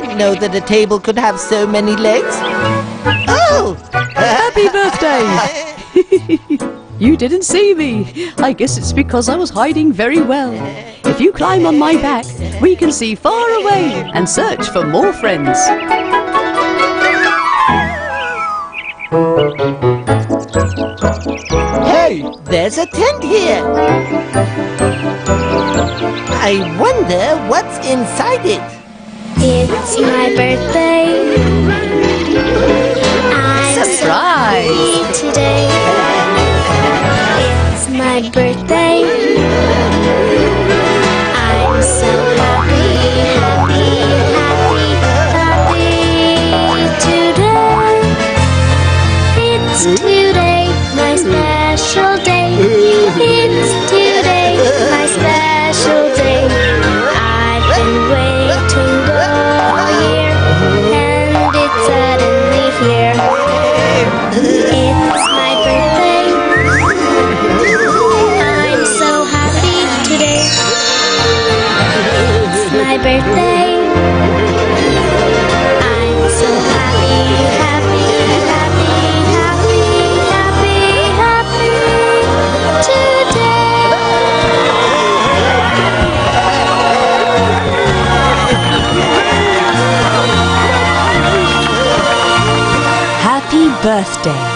didn't know that a table could have so many legs. Oh! Happy birthday! you didn't see me. I guess it's because I was hiding very well. If you climb on my back, we can see far away and search for more friends. Hey, there's a tent here. I wonder what's inside it. It's my birthday. I'm so Surprise! happy today. It's my birthday. I'm so happy, happy, happy, happy today. It's my birthday. I'm so happy, happy, happy, happy, happy, happy today. Happy birthday.